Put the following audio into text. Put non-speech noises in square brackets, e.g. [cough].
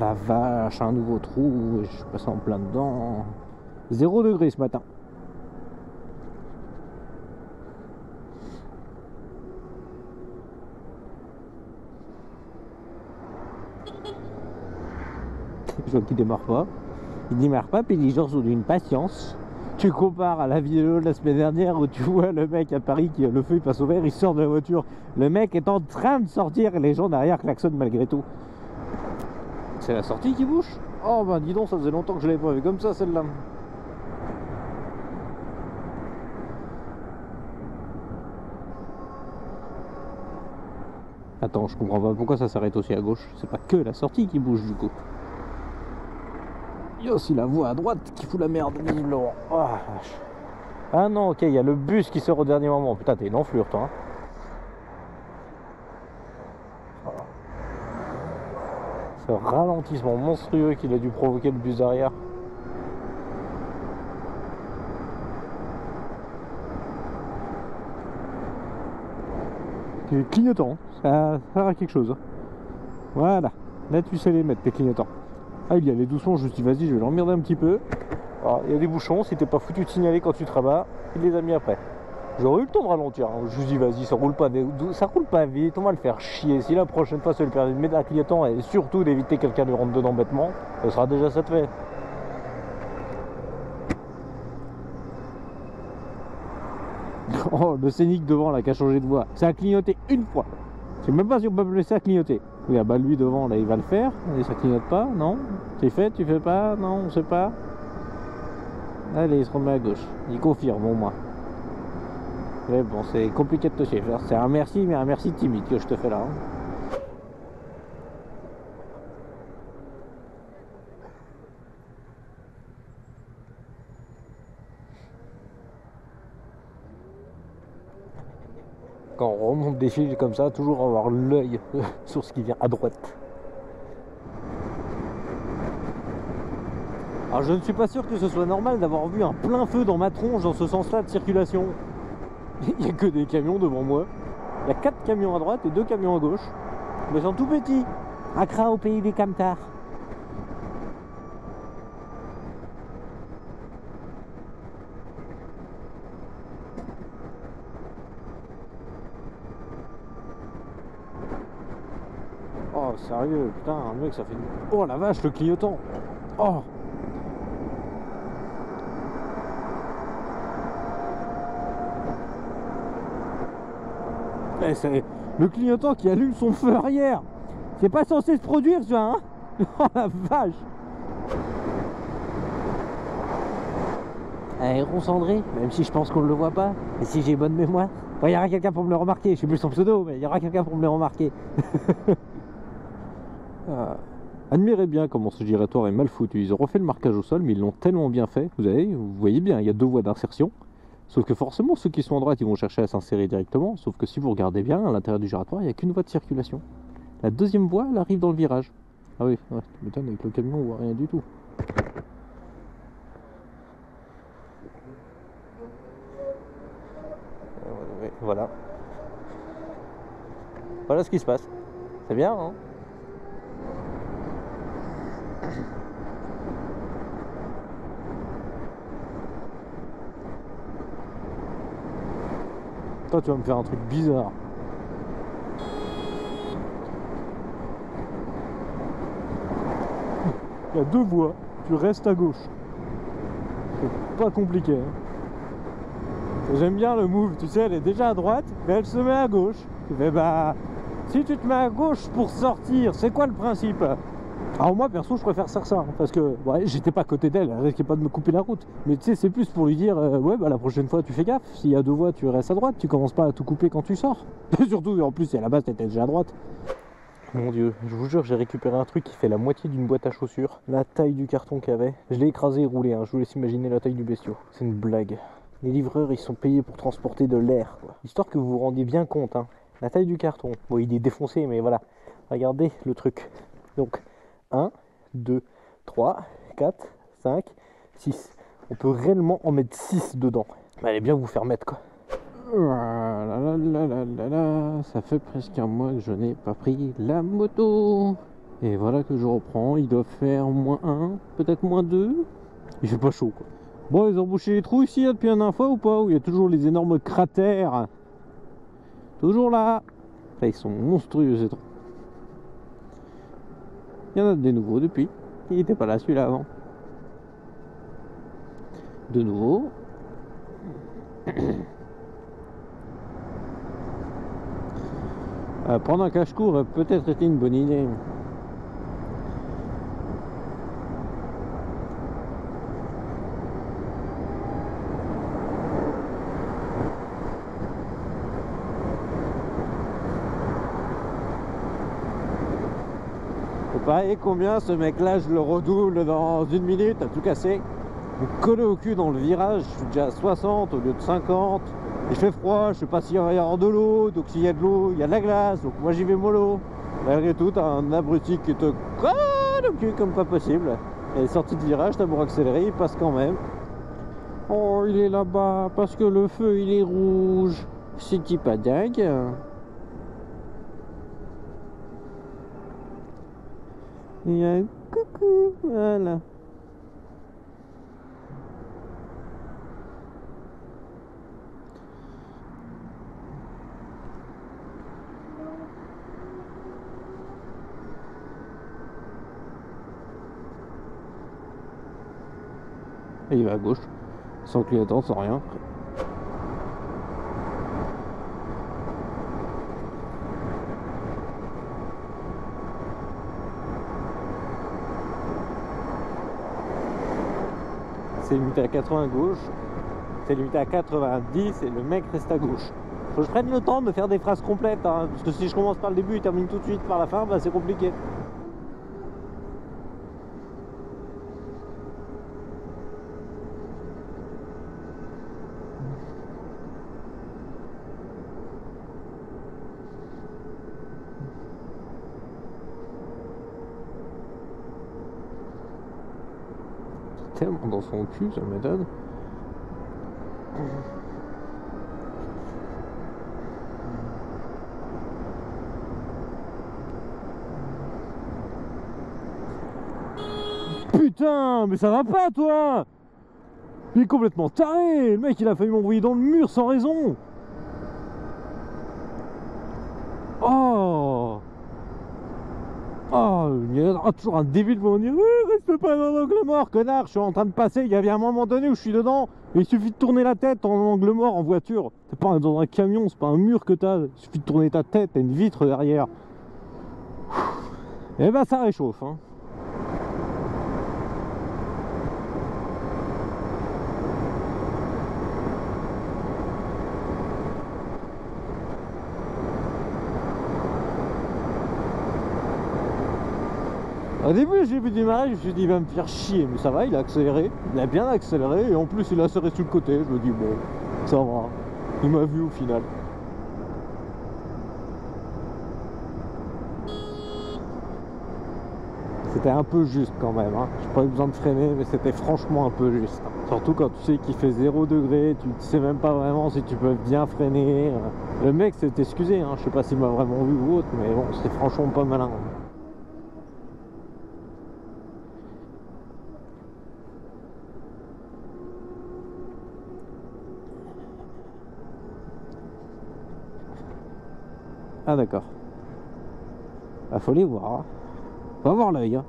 la vache, un nouveau trou, je passé en plein dedans. 0 degré ce matin. [laughs] Je vois qu'il démarre pas. Il démarre pas, puis les gens sont d'une patience. Tu compares à la vidéo de la semaine dernière où tu vois le mec à Paris qui le feu il passe au vert, il sort de la voiture. Le mec est en train de sortir et les gens derrière klaxonnent malgré tout. C'est la sortie qui bouge Oh bah dis donc, ça faisait longtemps que je l'avais pas vu comme ça celle-là. Attends, je comprends pas pourquoi ça s'arrête aussi à gauche. C'est pas que la sortie qui bouge du coup. Il y a aussi la voie à droite qui fout la merde, visiblement. Oh. Ah non, ok, il y a le bus qui sort au dernier moment. Putain, t'es une enflure, toi. hein. Ralentissement monstrueux qu'il a dû provoquer le bus derrière. C'est clignotant, ça sert à quelque chose. Voilà, là tu sais les mettre, tes clignotants. Ah, il y allait doucement, je me suis dit, vas-y, je vais l'emmerder un petit peu. Il y a des bouchons, si t'es pas foutu de signaler quand tu te rabats, il les a mis après. J'aurais eu le temps de ralentir, hein. je suis dit, vas-y, ça roule pas, ça roule pas vite, on va le faire chier. Si la prochaine fois, c'est le permis de mettre un clignotant et surtout d'éviter que quelqu'un lui rentre dedans bêtement, ce sera déjà ça de fait. [laughs] Oh, le scénic devant là qui a changé de voie. Ça a clignoté une fois. Je sais même pas si on peut me laisser à clignoter. Oui, ah bah lui devant là il va le faire. Et ça clignote pas, non C'est fait, tu fais pas, non, on sait pas. Allez, il se remet à gauche. Il confirme au moins. Bon, c'est compliqué de te suivre. C'est un merci, mais un merci timide que je te fais là. hein. Quand on remonte des fils comme ça, toujours avoir l'œil [laughs] sur ce qui vient à droite. Alors je ne suis pas sûr que ce soit normal d'avoir vu un plein feu dans ma tronche dans ce sens-là de circulation. [laughs] Il n'y a que des camions devant moi. Il y a 4 camions à droite et 2 camions à gauche. Mais ils sont tout petits. Accra au pays des camtars. Oh sérieux, putain, mec ça fait... Oh la vache, le clignotant Oh Eh, c'est le clignotant qui allume son feu arrière. C'est pas censé se produire ça, hein [laughs] Oh la vache Aéron cendré, même si je pense qu'on ne le voit pas. Et si j'ai bonne mémoire Bon, Il y aura quelqu'un pour me le remarquer. Je suis plus son pseudo, mais il y aura quelqu'un pour me le remarquer. [laughs] Ah. Admirez bien comment ce giratoire est mal foutu. Ils ont refait le marquage au sol, mais ils l'ont tellement bien fait. Vous, avez, vous voyez bien, il y a deux voies d'insertion. Sauf que forcément, ceux qui sont à droite, ils vont chercher à s'insérer directement. Sauf que si vous regardez bien, à l'intérieur du giratoire, il n'y a qu'une voie de circulation. La deuxième voie, elle arrive dans le virage. Ah oui, ouais, tu m'étonnes, avec le camion, on voit rien du tout. Voilà. Voilà ce qui se passe. C'est bien, hein? Toi, tu vas me faire un truc bizarre. Il y a deux voies. Tu restes à gauche. C'est pas compliqué. hein. J'aime bien le move. Tu sais, elle est déjà à droite, mais elle se met à gauche. Tu fais bah. Si tu te mets à gauche pour sortir, c'est quoi le principe? Alors moi perso je préfère faire ça parce que ouais, j'étais pas à côté d'elle, elle risquait pas de me couper la route. Mais tu sais c'est plus pour lui dire euh, ouais bah la prochaine fois tu fais gaffe, s'il y a deux voies tu restes à droite, tu commences pas à tout couper quand tu sors. [laughs] Surtout en plus à la base t'étais déjà à droite. Mon dieu, je vous jure j'ai récupéré un truc qui fait la moitié d'une boîte à chaussures, la taille du carton qu'il y avait. Je l'ai écrasé et roulé, hein. je vous laisse imaginer la taille du bestiau. C'est une blague. Les livreurs ils sont payés pour transporter de l'air. Histoire que vous vous rendiez bien compte, hein. la taille du carton. Bon il est défoncé mais voilà. Regardez le truc. Donc 1, 2, 3, 4, 5, 6. On peut réellement en mettre 6 dedans. Mais allez bien vous faire mettre quoi. Là là là. Ça fait presque un mois que je n'ai pas pris la moto. Et voilà que je reprends. Il doit faire moins 1, peut-être moins 2. Il fait pas chaud quoi. Bon, ils ont bouché les trous ici là, depuis un fois ou pas? Où il y a toujours les énormes cratères? Toujours là. Là, ils sont monstrueux ces trous. Il y en a des nouveaux depuis. Il n'était pas là celui-là avant. De nouveau. [clears throat] Euh, prendre un cache-court aurait peut-être été une bonne idée. Et combien ce mec là je le redouble dans une minute. À tout casser me coller au cul dans le virage. Je suis déjà à 60 au lieu de 50 il fait froid je sais pas s'il y avoir de l'eau donc s'il y a de l'eau il y a de la glace. Donc moi j'y vais mollo. Malgré tout t'as un abruti qui te colle au cul comme pas possible. Et sortie de virage t'as beau accélérer il passe quand même. Oh il est là-bas parce que le feu il est rouge. C'est pas dingue Il y a un coucou, voilà. Et il va à gauche, sans clignotant, sans rien. C'est limité à 80 à gauche, c'est limité à 90 et le mec reste à gauche. Faut que je prenne le temps de faire des phrases complètes, hein, parce que si je commence par le début et termine tout de suite par la fin, bah, c'est compliqué. Dans son cul, ça m'étonne. Putain, mais ça va pas toi! Il est complètement taré Le mec il a failli m'envoyer dans le mur sans raison! Oh! Oh, il y a toujours un débile pour me dire reste pas dans l'angle mort, connard, je suis en train de passer, il y avait un moment donné où je suis dedans, il suffit de tourner la tête en angle mort en voiture. C'est pas dans un camion, c'est pas un mur que t'as, il suffit de tourner ta tête, t'as une vitre derrière. Et eh ben ça réchauffe, hein. Au début, j'ai vu démarrer, je me suis dit, il va me faire chier, mais ça va, il a accéléré, il a bien accéléré, et en plus, il a serré sur le côté. Je me dis, bon, ça va, il m'a vu au final. C'était un peu juste quand même, hein. j'ai pas eu besoin de freiner, mais c'était franchement un peu juste. Surtout quand tu sais qu'il fait 0 degré, tu sais même pas vraiment si tu peux bien freiner. Le mec s'est excusé, hein. je sais pas s'il m'a vraiment vu ou autre, mais bon, c'est franchement pas malin. Ah d'accord. Il bah, faut les voir. Hein. Faut avoir l'œil. Hein.